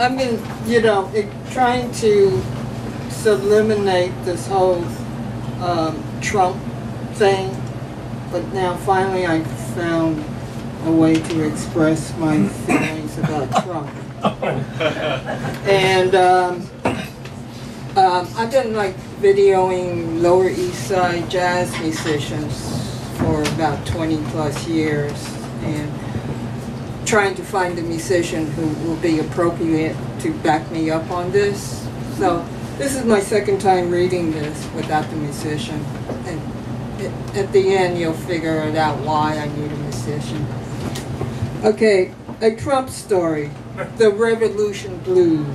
I've been, you know, it, trying to eliminate this whole um, Trump thing, but now finally I found a way to express my feelings about Trump. and um, um, I've been like videoing Lower East Side jazz musicians for about 20 plus years, and trying to find a musician who will be appropriate to back me up on this. So this is my second time reading this without the musician. And it, at the end, you'll figure it out why I need a musician. Okay, a Trump story, the Revolution Blues.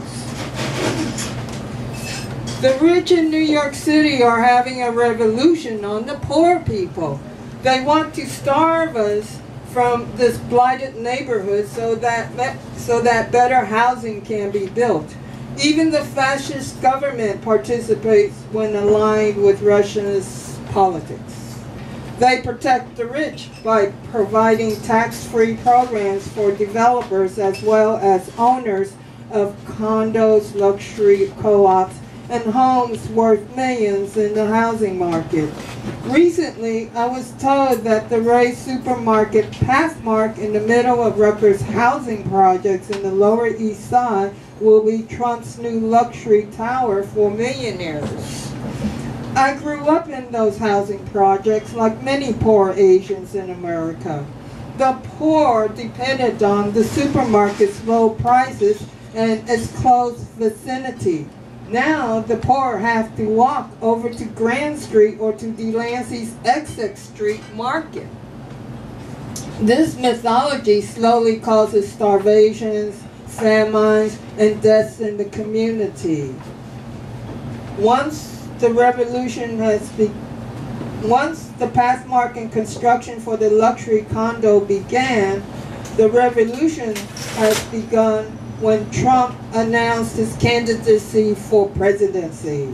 The rich in New York City are having a revolution on the poor people. They want to starve us from this blighted neighborhood so that, so that better housing can be built. Even the fascist government participates when aligned with Russia's politics. They protect the rich by providing tax-free programs for developers as well as owners of condos, luxury co-ops, and homes worth millions in the housing market. Recently, I was told that the Ray Supermarket Pathmark in the middle of Rutgers housing projects in the Lower East Side will be Trump's new luxury tower for millionaires. I grew up in those housing projects like many poor Asians in America. The poor depended on the supermarket's low prices and its close vicinity. Now the poor have to walk over to Grand Street or to Delancey's Essex Street Market. This mythology slowly causes starvations, famines, and deaths in the community. Once the revolution has be once the Pathmark and construction for the luxury condo began, the revolution has begun when Trump announced his candidacy for presidency.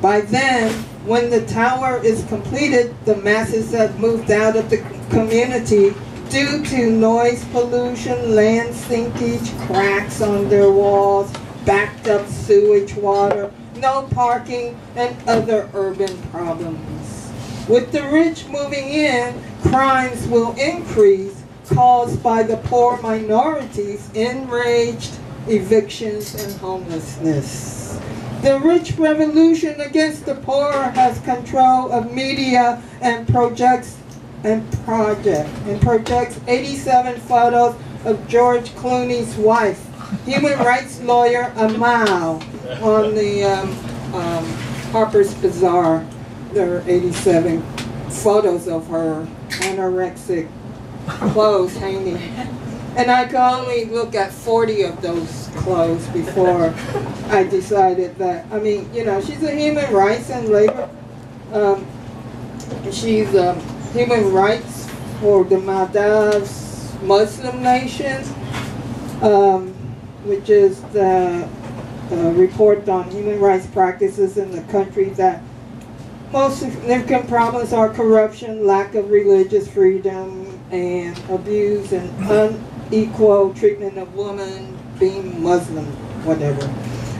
By then, when the tower is completed, the masses have moved out of the community due to noise pollution, land sinkage, cracks on their walls, backed up sewage water, no parking, and other urban problems. With the rich moving in, crimes will increase caused by the poor minorities, enraged evictions and homelessness. The rich revolution against the poor has control of media and projects and project and projects 87 photos of George Clooney's wife, human rights lawyer Amal, on the um, um, Harper's Bazaar. There are 87 photos of her anorexic clothes hanging. And I could only look at 40 of those clothes before I decided that, I mean, you know, she's a human rights and labor, um, she's a human rights for the Maldives Muslim nations, um, which is the report on human rights practices in the country that most significant problems are corruption, lack of religious freedom, and abuse and unequal treatment of women, being Muslim, whatever.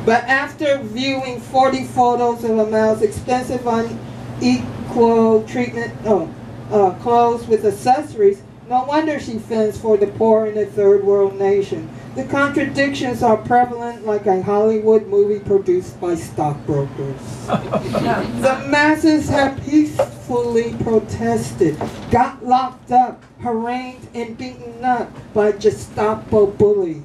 But after viewing 40 photos of Amal's expensive unequal treatment, oh, uh, clothes with accessories, no wonder she fends for the poor in a third world nation. The contradictions are prevalent like a Hollywood movie produced by stockbrokers. the masses have peacefully protested, got locked up, harangued, and beaten up by Gestapo bullies.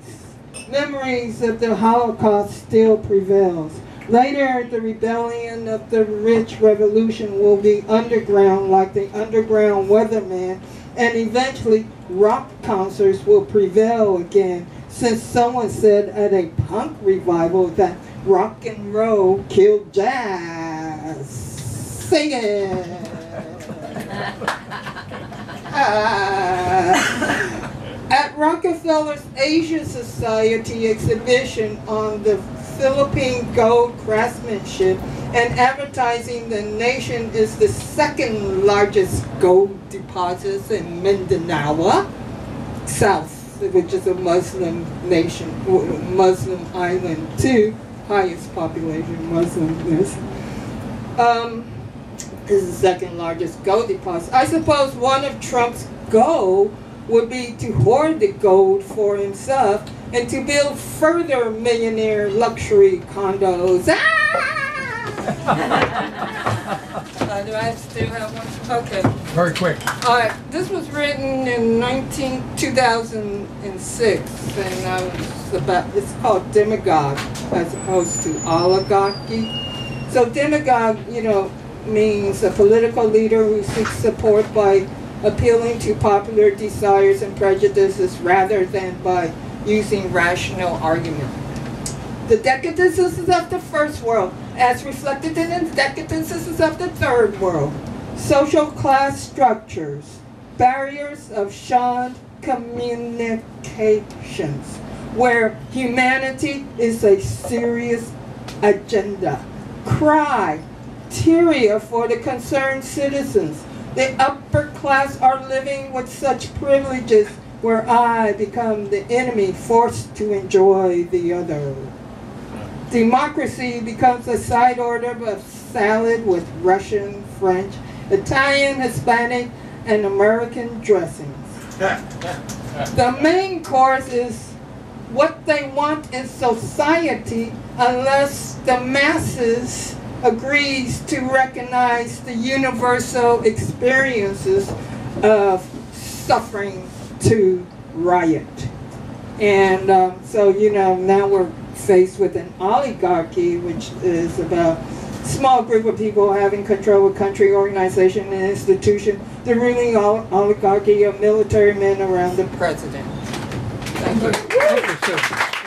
Memories of the Holocaust still prevails. Later, the rebellion of the rich revolution will be underground like the underground weatherman, and eventually rock concerts will prevail again since someone said at a punk revival that rock and roll killed jazz. Sing it! Ah. At Rockefeller's Asia Society exhibition on the Philippine gold craftsmanship and advertising the nation is the second largest gold deposits in Mindanao, South which is a Muslim nation, Muslim island too, highest population Muslims. Um, is the second largest gold deposit. I suppose one of Trump's goal would be to hoard the gold for himself and to build further millionaire luxury condos. Ah! do I still have one? Okay. Very quick. All right. This was written in 19, 2006, and uh, it's about it's called demagogue as opposed to oligarchy. So demagogue, you know, means a political leader who seeks support by appealing to popular desires and prejudices rather than by using rational argument. The decadences of the first world, as reflected in the decadences of the third world. Social class structures, barriers of shunned communications, where humanity is a serious agenda. Cry, tear for the concerned citizens. The upper class are living with such privileges where I become the enemy forced to enjoy the other. Democracy becomes a side order of salad with Russian, French, Italian, Hispanic, and American dressings. the main course is what they want in society unless the masses agrees to recognize the universal experiences of suffering to riot. And um, so, you know, now we're faced with an oligarchy, which is about small group of people having control of country, organization, and institution, the ruling oligarchy of military men around the president. Thank you.